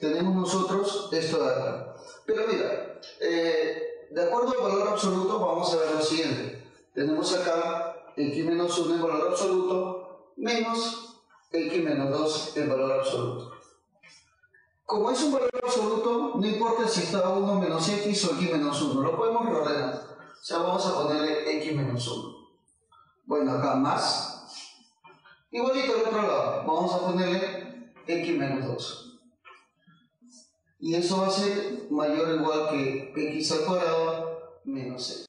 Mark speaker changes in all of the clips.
Speaker 1: tenemos nosotros esto de acá. Pero mira, eh, de acuerdo al valor absoluto vamos a ver lo siguiente. Tenemos acá x menos 1 en valor absoluto menos x menos 2 en valor absoluto. Como es un valor absoluto, no importa si está 1 menos x o x menos 1, lo podemos reordenar. O sea, vamos a ponerle x menos 1. Bueno, acá más. Igualito al otro lado, vamos a ponerle x menos 2. Y eso va a ser mayor o igual que x al cuadrado menos x.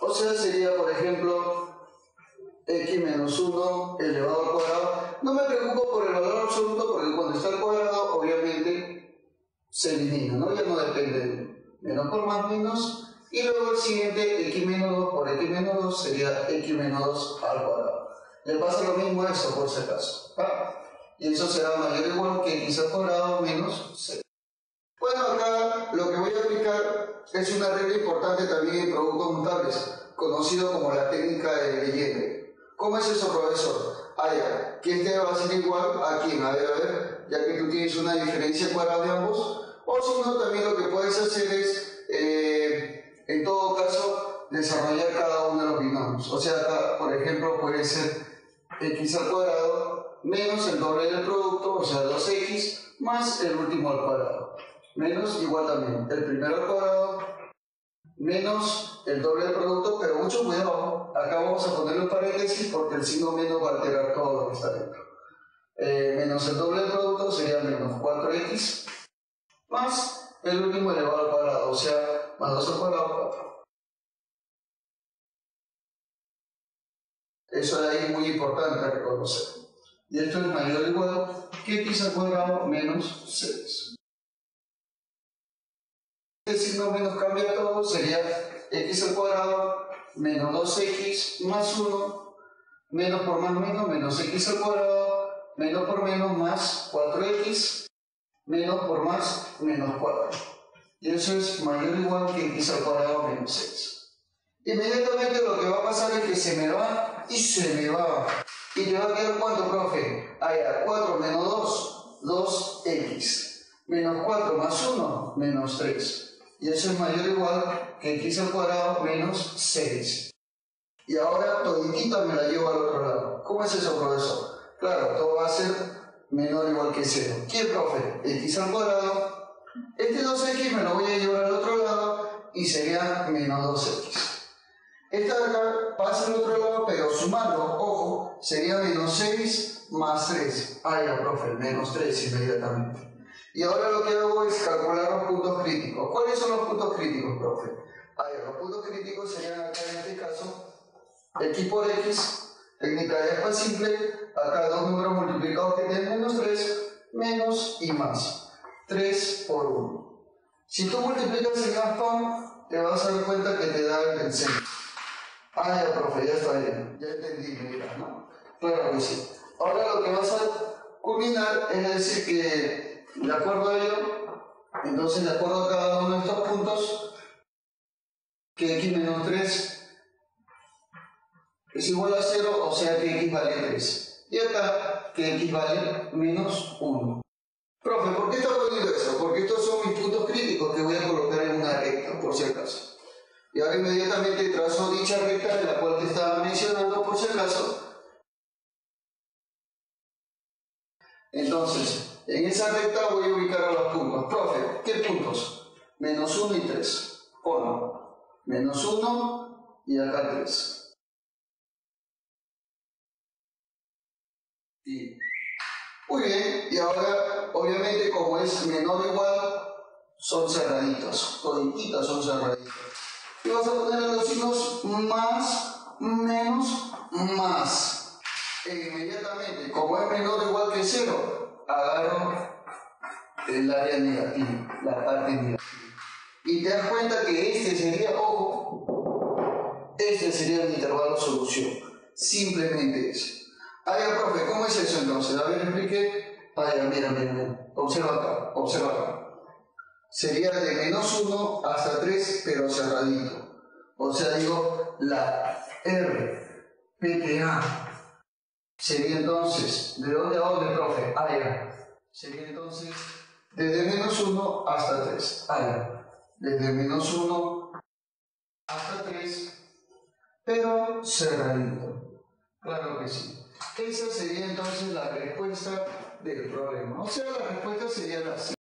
Speaker 1: O sea, sería, por ejemplo, x menos 1 elevado al cuadrado. No me preocupo por el valor absoluto porque cuando está al cuadrado, obviamente, se elimina, ¿no? Ya no depende de menos por más menos. Y luego el siguiente, x menos 2 por x menos 2 sería x menos 2 al cuadrado. Le pasa lo mismo a eso por si acaso. Y eso será mayor o igual que x al cuadrado menos 6. Bueno, acá lo que voy a aplicar es una regla importante también en productos mutables, conocido como la técnica de Legendre. ¿Cómo es eso, profesor? Ah, ya, que este va a ser igual a quién, a ver, a ver, ya que tú tienes una diferencia cuadrada de ambos, o si no, también lo que puedes hacer es, eh, en todo caso, desarrollar cada uno de los binomios. O sea, acá, por ejemplo, puede ser x al cuadrado menos el doble del producto, o sea, 2x, más el último al cuadrado menos igual también el primero al cuadrado menos el doble del producto, pero mucho cuidado, acá vamos a poner un paréntesis porque el signo menos va a alterar todo lo que está dentro. Eh, menos el doble del producto sería menos 4x más el último elevado al cuadrado, o sea, más 2 al cuadrado 4. Eso de ahí es muy importante reconocer. Y esto es mayor o igual que x al cuadrado menos 6 signo menos cambia todo, sería x al cuadrado menos 2x más 1, menos por más menos, menos x al cuadrado, menos por menos más 4x, menos por más menos 4. Y eso es mayor o igual que x al cuadrado menos 6. Inmediatamente lo que va a pasar es que se me va y se me va. ¿Y te va a quedar cuánto, profe? Allá, 4 menos 2, 2x. Menos 4 más 1, menos 3 y eso es mayor o igual que x al cuadrado menos 6. Y ahora toditita me la llevo al otro lado. ¿Cómo es eso, profesor? Claro, todo va a ser menor o igual que 0. ¿Quién, profe? x al cuadrado. Este 2x me lo voy a llevar al otro lado y sería menos 2x. Esta de acá pasa al otro lado, sumarlo, ojo, sería menos 6 más 3. Ah, ya, profe, menos 3 inmediatamente. Y ahora lo que hago es calcular los puntos críticos. ¿Cuáles son los puntos críticos, profe? A ver, los puntos críticos serían acá en este caso x por x, técnica de ESPA simple, acá dos números multiplicados que tienen menos 3, menos y más. 3 por 1. Si tú multiplicas el GASPAM, te vas a dar cuenta que te da el centro. Ah, ya, profe, ya está bien. Ya entendí, mira, ¿no? Claro que sí. Ahora lo que vas a culminar es decir que de acuerdo a ello, entonces de acuerdo a cada uno de estos puntos, que x menos 3 es igual a 0, o sea que x vale 3. Y acá que x vale menos 1. Profe, ¿por qué está poniendo eso? Porque estos son mis puntos críticos que voy a colocar en una recta, por si acaso. Y ahora inmediatamente trazo dicha recta de la cual te estaba mencionando, por si acaso. Entonces, en esa recta voy a ubicar a los puntos. Profe, ¿qué puntos? Menos 1 y 3. Pon menos 1 y acá 3. Y, muy bien, y ahora, obviamente, como es menor o igual, son cerraditos. Todititas son cerraditos. Y vas a poner los signos más, menos, más. E inmediatamente, como es menor o igual que 0, agarro el área negativa, la parte negativa. Y te das cuenta que este sería, ojo, este sería el intervalo solución. Simplemente eso. Ah, profe, ¿cómo es eso entonces? A ver, explique. Ah, mira, mira, mira. Observa acá, observa acá. Sería de menos 1 hasta 3, pero cerradito. O sea, digo, la R, PTA, Sería entonces, ¿de dónde a dónde, profe? Ah, Sería entonces desde menos 1 hasta 3. Ah, desde menos 1 hasta 3, pero cerradito. Claro que sí. Esa sería entonces la respuesta del problema. O sea, la respuesta sería la siguiente.